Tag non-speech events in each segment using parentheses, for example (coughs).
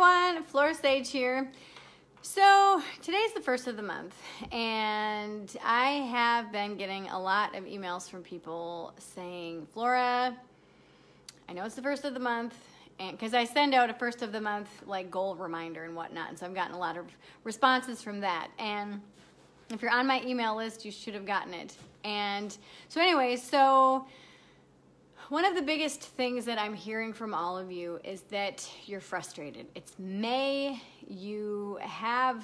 everyone, Flora Sage here. So today's the first of the month, and I have been getting a lot of emails from people saying, Flora, I know it's the first of the month, and because I send out a first of the month like goal reminder and whatnot, and so I've gotten a lot of responses from that. And if you're on my email list, you should have gotten it. And so, anyway, so one of the biggest things that I'm hearing from all of you is that you're frustrated. It's May, you have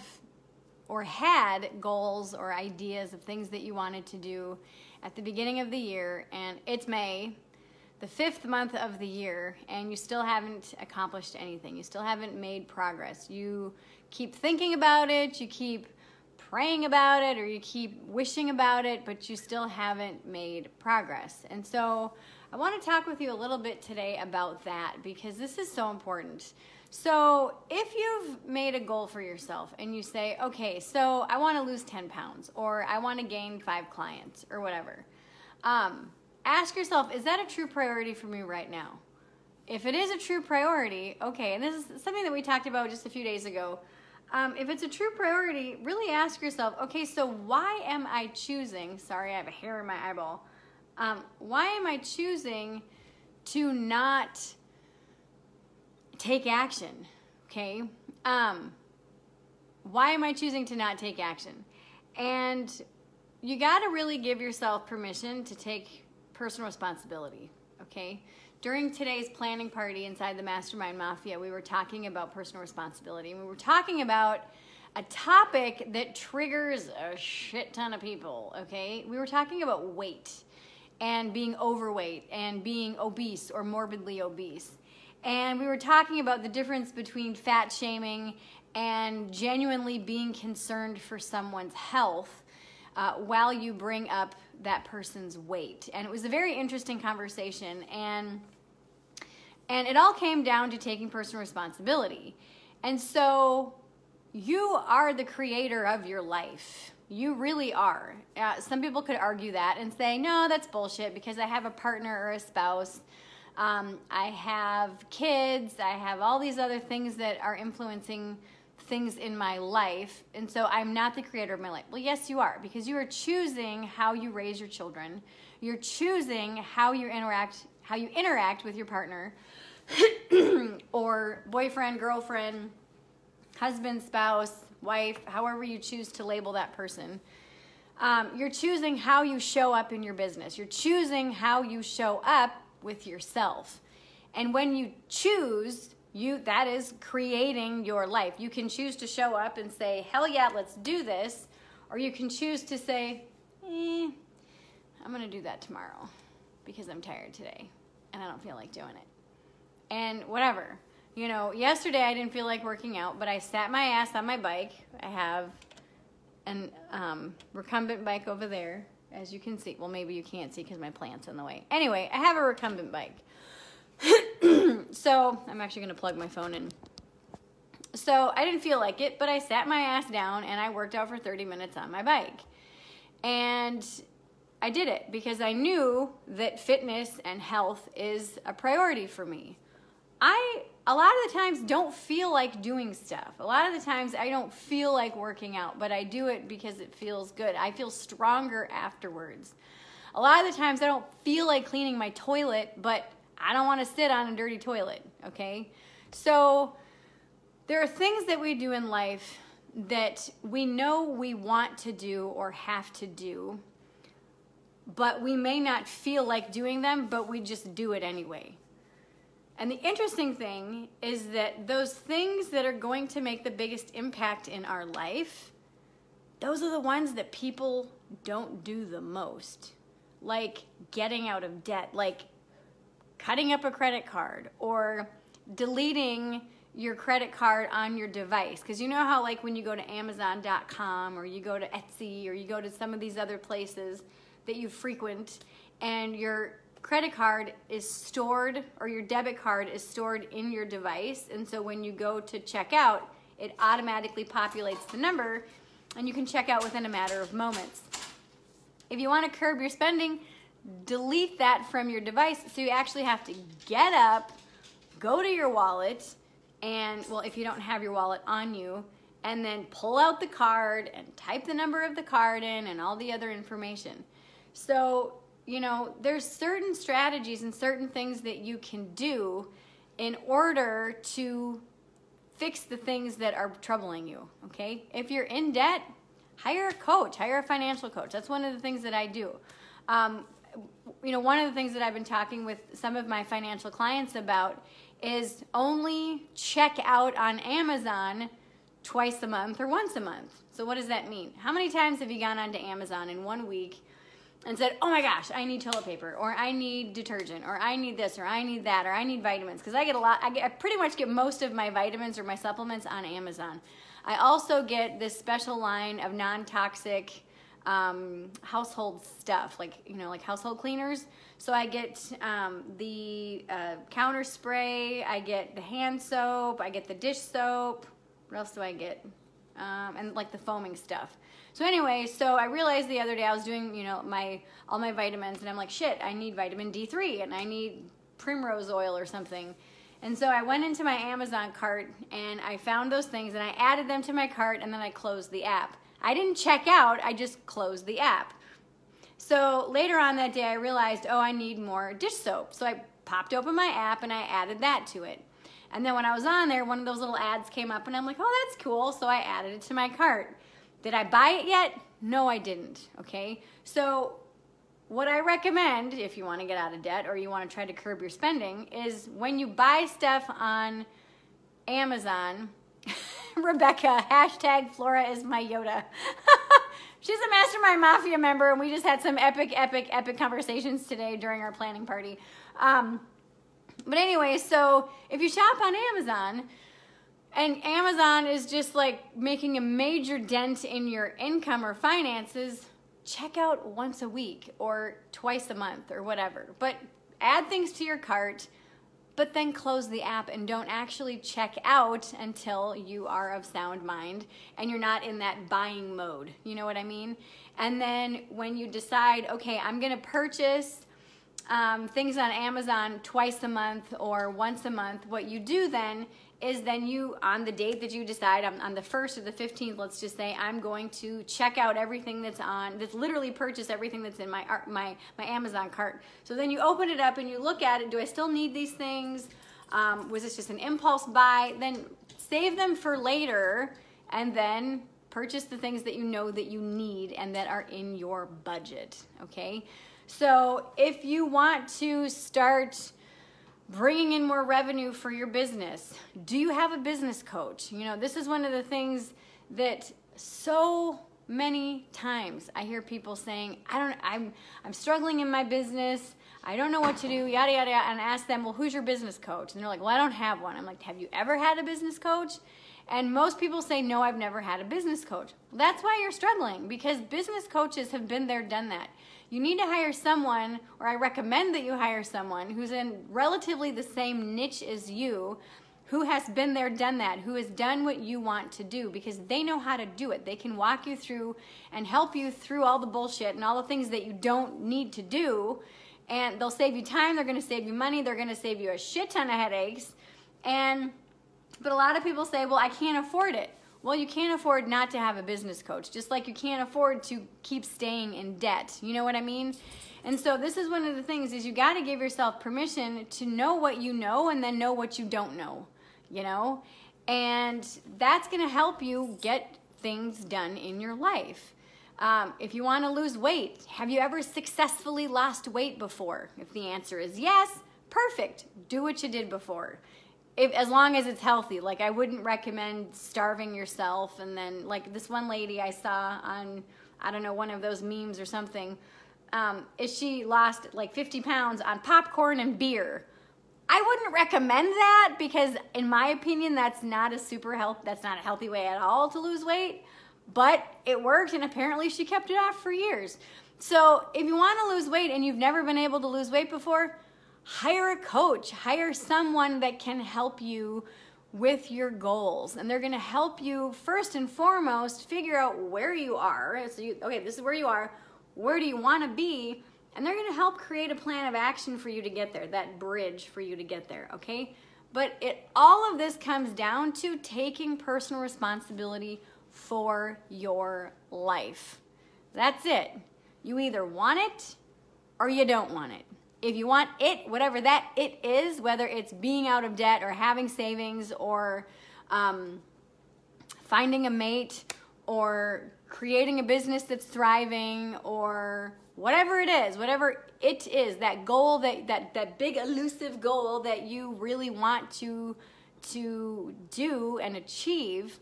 or had goals or ideas of things that you wanted to do at the beginning of the year, and it's May, the fifth month of the year, and you still haven't accomplished anything. You still haven't made progress. You keep thinking about it, you keep praying about it, or you keep wishing about it, but you still haven't made progress. And so, I want to talk with you a little bit today about that because this is so important. So, if you've made a goal for yourself and you say, okay, so I want to lose 10 pounds or I want to gain five clients or whatever, um, ask yourself, is that a true priority for me right now? If it is a true priority, okay, and this is something that we talked about just a few days ago. Um, if it's a true priority, really ask yourself, okay, so why am I choosing? Sorry, I have a hair in my eyeball um, why am I choosing to not take action? Okay. Um, why am I choosing to not take action? And you got to really give yourself permission to take personal responsibility. Okay. During today's planning party inside the Mastermind Mafia, we were talking about personal responsibility. And we were talking about a topic that triggers a shit ton of people. Okay. We were talking about weight and being overweight and being obese or morbidly obese. And we were talking about the difference between fat shaming and genuinely being concerned for someone's health uh, while you bring up that person's weight. And it was a very interesting conversation. And and it all came down to taking personal responsibility. And so you are the creator of your life. You really are. Uh, some people could argue that and say, no, that's bullshit because I have a partner or a spouse. Um, I have kids. I have all these other things that are influencing things in my life. And so I'm not the creator of my life. Well, yes, you are because you are choosing how you raise your children. You're choosing how you interact, how you interact with your partner (clears throat) or boyfriend, girlfriend, husband, spouse, wife, however you choose to label that person. Um, you're choosing how you show up in your business. You're choosing how you show up with yourself. And when you choose, you that is creating your life. You can choose to show up and say, "Hell yeah, let's do this," or you can choose to say, eh, "I'm going to do that tomorrow because I'm tired today and I don't feel like doing it." And whatever. You know, yesterday I didn't feel like working out, but I sat my ass on my bike. I have an um, recumbent bike over there, as you can see. Well, maybe you can't see because my plant's in the way. Anyway, I have a recumbent bike. (coughs) so I'm actually going to plug my phone in. So I didn't feel like it, but I sat my ass down and I worked out for 30 minutes on my bike. And I did it because I knew that fitness and health is a priority for me. I a lot of the times don't feel like doing stuff. A lot of the times I don't feel like working out, but I do it because it feels good. I feel stronger afterwards. A lot of the times I don't feel like cleaning my toilet, but I don't want to sit on a dirty toilet, okay? So there are things that we do in life that we know we want to do or have to do, but we may not feel like doing them, but we just do it anyway. And the interesting thing is that those things that are going to make the biggest impact in our life, those are the ones that people don't do the most. Like getting out of debt, like cutting up a credit card or deleting your credit card on your device. Because you know how, like, when you go to Amazon.com or you go to Etsy or you go to some of these other places that you frequent and you're credit card is stored or your debit card is stored in your device. And so when you go to check out, it automatically populates the number and you can check out within a matter of moments. If you want to curb your spending, delete that from your device so you actually have to get up, go to your wallet, and well, if you don't have your wallet on you, and then pull out the card and type the number of the card in and all the other information. So, you know, there's certain strategies and certain things that you can do in order to fix the things that are troubling you, okay? If you're in debt, hire a coach, hire a financial coach. That's one of the things that I do. Um, you know, one of the things that I've been talking with some of my financial clients about is only check out on Amazon twice a month or once a month. So what does that mean? How many times have you gone onto Amazon in one week and said, "Oh my gosh, I need toilet paper, or I need detergent, or I need this, or I need that, or I need vitamins"? Because I get a lot. I, get, I pretty much get most of my vitamins or my supplements on Amazon. I also get this special line of non-toxic um, household stuff, like you know, like household cleaners. So I get um, the uh, counter spray, I get the hand soap, I get the dish soap. What else do I get? Um, and like the foaming stuff. So anyway, so I realized the other day I was doing, you know, my all my vitamins, and I'm like, shit, I need vitamin D3, and I need primrose oil or something. And so I went into my Amazon cart and I found those things and I added them to my cart and then I closed the app. I didn't check out, I just closed the app. So later on that day, I realized, oh, I need more dish soap. So I popped open my app and I added that to it. And then when I was on there, one of those little ads came up and I'm like, oh, that's cool. So I added it to my cart. Did I buy it yet? No, I didn't. Okay. So what I recommend if you want to get out of debt or you want to try to curb your spending is when you buy stuff on Amazon, (laughs) Rebecca, hashtag Flora is my Yoda. (laughs) She's a Mastermind Mafia member, and we just had some epic, epic, epic conversations today during our planning party. Um, but anyway, so if you shop on Amazon, and Amazon is just like making a major dent in your income or finances, check out once a week or twice a month or whatever. But add things to your cart, but then close the app and don't actually check out until you are of sound mind and you're not in that buying mode. You know what I mean? And then when you decide, okay, I'm gonna purchase um, things on Amazon twice a month or once a month, what you do then is then you, on the date that you decide, on, on the 1st or the 15th, let's just say, I'm going to check out everything that's on, that's literally purchase everything that's in my, my, my Amazon cart. So then you open it up and you look at it, do I still need these things? Um, was this just an impulse buy? Then save them for later and then purchase the things that you know that you need and that are in your budget, okay? So if you want to start bringing in more revenue for your business, do you have a business coach? You know, this is one of the things that so many times I hear people saying, I don't, I'm, I'm struggling in my business. I don't know what to do, yada, yada, yada. And ask them, well, who's your business coach? And they're like, well, I don't have one. I'm like, have you ever had a business coach? And most people say, no, I've never had a business coach. That's why you're struggling because business coaches have been there, done that. You need to hire someone, or I recommend that you hire someone who's in relatively the same niche as you, who has been there, done that, who has done what you want to do because they know how to do it. They can walk you through and help you through all the bullshit and all the things that you don't need to do. And they'll save you time, they're gonna save you money, they're gonna save you a shit ton of headaches. And but a lot of people say, well, I can't afford it. Well, you can't afford not to have a business coach, just like you can't afford to keep staying in debt. You know what I mean? And so this is one of the things is you got to give yourself permission to know what you know and then know what you don't know, you know? And that's going to help you get things done in your life. Um, if you want to lose weight, have you ever successfully lost weight before? If the answer is yes, perfect. Do what you did before if, as long as it's healthy. Like I wouldn't recommend starving yourself and then like this one lady I saw on I don't know one of those memes or something. Um, is she lost like 50 pounds on popcorn and beer. I wouldn't recommend that because in my opinion that's not a super health that's not a healthy way at all to lose weight. But it worked and apparently she kept it off for years. So if you want to lose weight and you've never been able to lose weight before, hire a coach, hire someone that can help you with your goals. And they're going to help you first and foremost figure out where you are. So you, okay, this is where you are. Where do you want to be? And they're going to help create a plan of action for you to get there, that bridge for you to get there, okay? But it all of this comes down to taking personal responsibility for your life. That's it. You either want it or you don't want it. If you want it, whatever that it is, whether it's being out of debt or having savings or um, finding a mate or creating a business that's thriving or whatever it is, whatever it is, that goal that that that big elusive goal that you really want to to do and achieve,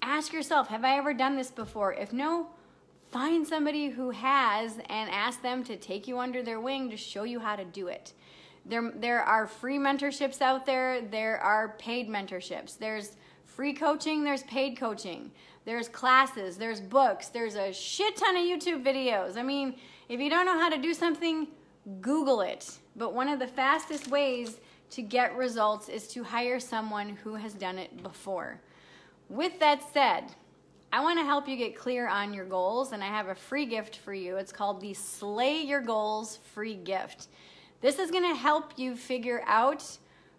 ask yourself, have I ever done this before? If no, find somebody who has and ask them to take you under their wing to show you how to do it. There, there are free mentorships out there. There are paid mentorships. There's free coaching. There's paid coaching. There's classes. There's books. There's a shit ton of YouTube videos. I mean, if you don't know how to do something, Google it. But one of the fastest ways to get results is to hire someone who has done it before. With that said, I want to help you get clear on your goals, and I have a free gift for you. It's called the Slay Your Goals free gift. This is going to help you figure out.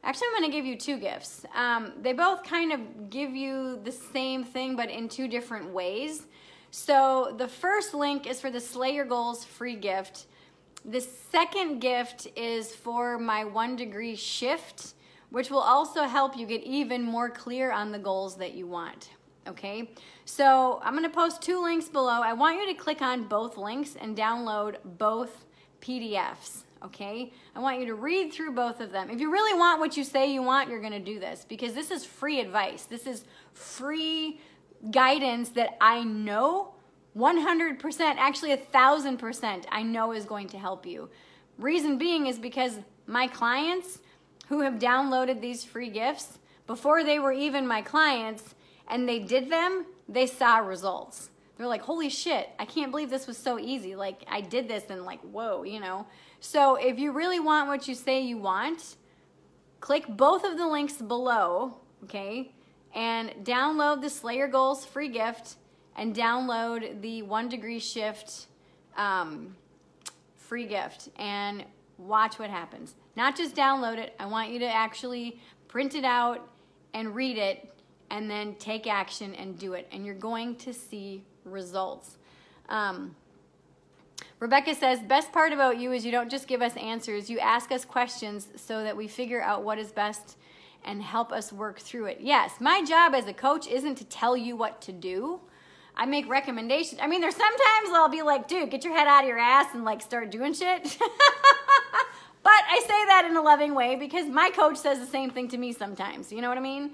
Actually, I'm going to give you two gifts. Um, they both kind of give you the same thing, but in two different ways. So, the first link is for the Slay Your Goals free gift. The second gift is for my one degree shift, which will also help you get even more clear on the goals that you want okay? So I'm gonna post two links below. I want you to click on both links and download both PDFs, okay? I want you to read through both of them. If you really want what you say you want, you're gonna do this because this is free advice. This is free guidance that I know 100%, actually a thousand percent, I know is going to help you. Reason being is because my clients who have downloaded these free gifts, before they were even my clients, and they did them, they saw results. They're like, holy shit, I can't believe this was so easy. Like, I did this and, like, whoa, you know? So, if you really want what you say you want, click both of the links below, okay? And download the Slay Your Goals free gift and download the One Degree Shift um, free gift and watch what happens. Not just download it, I want you to actually print it out and read it and then take action and do it. And you're going to see results. Um, Rebecca says, best part about you is you don't just give us answers, you ask us questions so that we figure out what is best and help us work through it. Yes, my job as a coach isn't to tell you what to do. I make recommendations. I mean, there's sometimes I'll be like, dude, get your head out of your ass and like start doing shit. (laughs) but I say that in a loving way because my coach says the same thing to me sometimes. You know what I mean?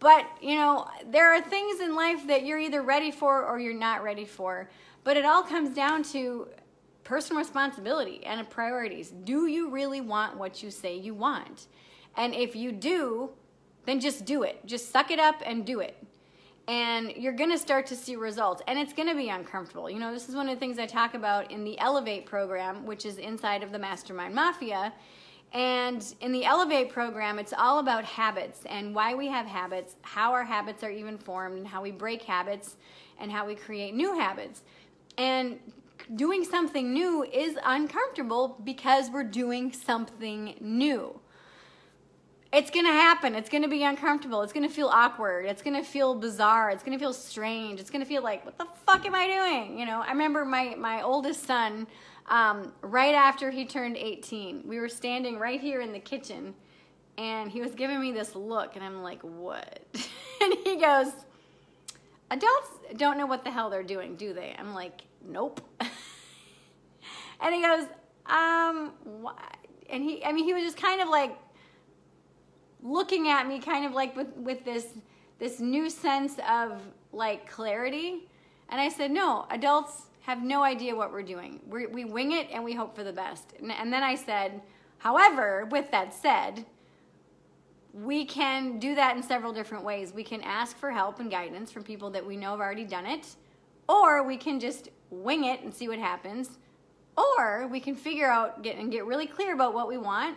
But, you know, there are things in life that you're either ready for or you're not ready for. But it all comes down to personal responsibility and priorities. Do you really want what you say you want? And if you do, then just do it. Just suck it up and do it. And you're going to start to see results. And it's going to be uncomfortable. You know, this is one of the things I talk about in the Elevate program, which is inside of the Mastermind Mafia and in the Elevate program, it's all about habits and why we have habits, how our habits are even formed, and how we break habits, and how we create new habits. And doing something new is uncomfortable because we're doing something new. It's gonna happen. It's gonna be uncomfortable. It's gonna feel awkward. It's gonna feel bizarre. It's gonna feel strange. It's gonna feel like, what the fuck am I doing? You know, I remember my, my oldest son um, right after he turned 18. We were standing right here in the kitchen and he was giving me this look and I'm like, what? (laughs) and he goes, adults don't know what the hell they're doing, do they? I'm like, nope. (laughs) and he goes, um, what? And he, I mean, he was just kind of like looking at me kind of like with, with this, this new sense of like clarity. And I said, no, adults have no idea what we're doing. we we wing it and we hope for the best. And, and then I said, however, with that said, we can do that in several different ways. We can ask for help and guidance from people that we know have already done it, or we can just wing it and see what happens, or we can figure out get, and get really clear about what we want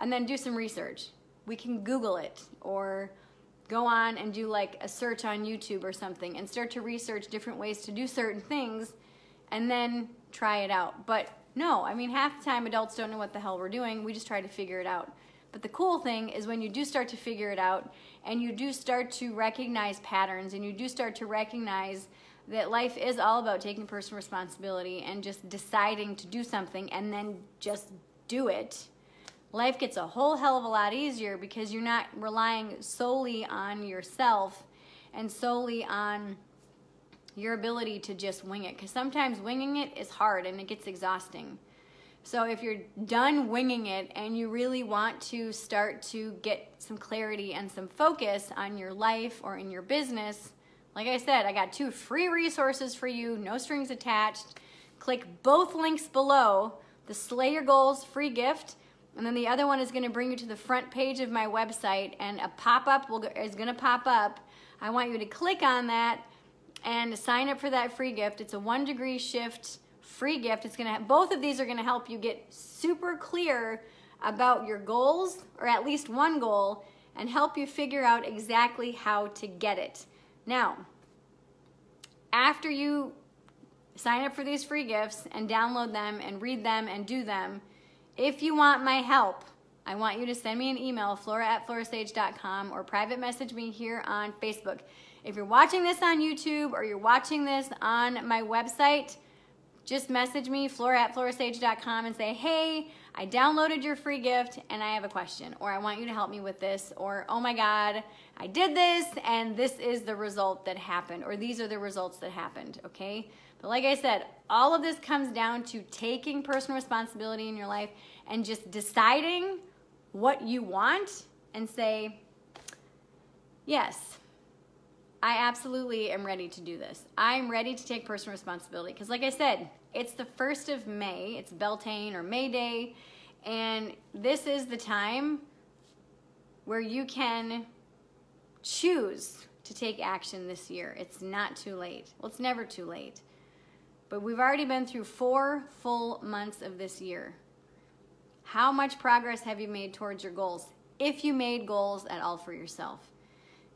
and then do some research. We can Google it or go on and do like a search on YouTube or something and start to research different ways to do certain things and then try it out. But no, I mean, half the time adults don't know what the hell we're doing. We just try to figure it out. But the cool thing is when you do start to figure it out and you do start to recognize patterns and you do start to recognize that life is all about taking personal responsibility and just deciding to do something and then just do it. Life gets a whole hell of a lot easier because you're not relying solely on yourself and solely on your ability to just wing it. Because sometimes winging it is hard and it gets exhausting. So if you're done winging it and you really want to start to get some clarity and some focus on your life or in your business, like I said, I got two free resources for you, no strings attached. Click both links below the Slay Your Goals free gift, and then the other one is going to bring you to the front page of my website, and a pop up is going to pop up. I want you to click on that and sign up for that free gift. It's a one degree shift free gift. It's gonna both of these are gonna help you get super clear about your goals, or at least one goal, and help you figure out exactly how to get it. Now, after you sign up for these free gifts and download them and read them and do them, if you want my help, I want you to send me an email, flora at florasage.com, or private message me here on Facebook. If you're watching this on YouTube or you're watching this on my website, just message me, flora at florasage.com, and say, hey, I downloaded your free gift and I have a question, or I want you to help me with this, or oh my God, I did this and this is the result that happened, or these are the results that happened, okay? But like I said, all of this comes down to taking personal responsibility in your life and just deciding what you want and say, yes, I absolutely am ready to do this. I'm ready to take personal responsibility. Because, like I said, it's the 1st of May, it's Beltane or May Day, and this is the time where you can choose to take action this year. It's not too late. Well, it's never too late. But we've already been through four full months of this year. How much progress have you made towards your goals? If you made goals at all for yourself.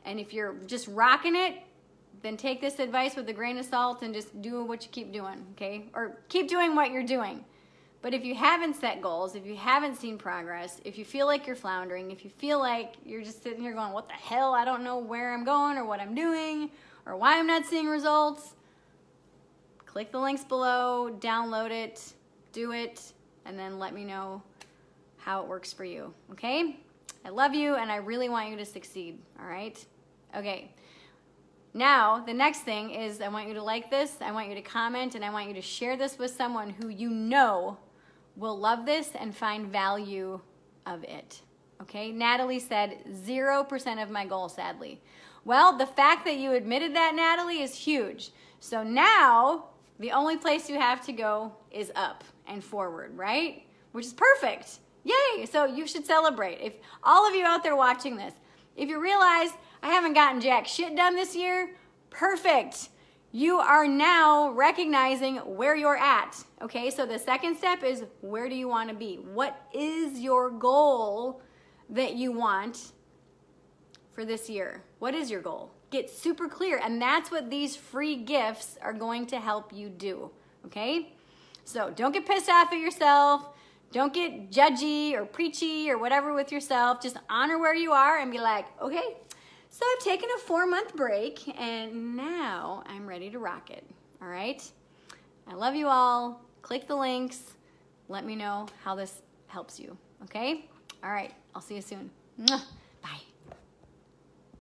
And if you're just rocking it, then take this advice with a grain of salt and just do what you keep doing, okay? Or keep doing what you're doing. But if you haven't set goals, if you haven't seen progress, if you feel like you're floundering, if you feel like you're just sitting here going, what the hell, I don't know where I'm going or what I'm doing or why I'm not seeing results, click the links below, download it, do it, and then let me know how it works for you, okay? I love you and I really want you to succeed, all right? Okay. Now, the next thing is I want you to like this, I want you to comment, and I want you to share this with someone who you know will love this and find value of it. Okay, Natalie said 0% of my goal, sadly. Well, the fact that you admitted that, Natalie, is huge. So now the only place you have to go is up and forward, right? Which is perfect. Yay! So you should celebrate. If all of you out there watching this, if you realize I haven't gotten jack shit done this year, perfect. You are now recognizing where you're at. Okay, so the second step is where do you want to be? What is your goal that you want for this year? What is your goal? Get super clear, and that's what these free gifts are going to help you do. Okay, so don't get pissed off at yourself. Don't get judgy or preachy or whatever with yourself. Just honor where you are and be like, okay, so I've taken a four month break and now I'm ready to rock it. All right? I love you all. Click the links. Let me know how this helps you. Okay? All right. I'll see you soon.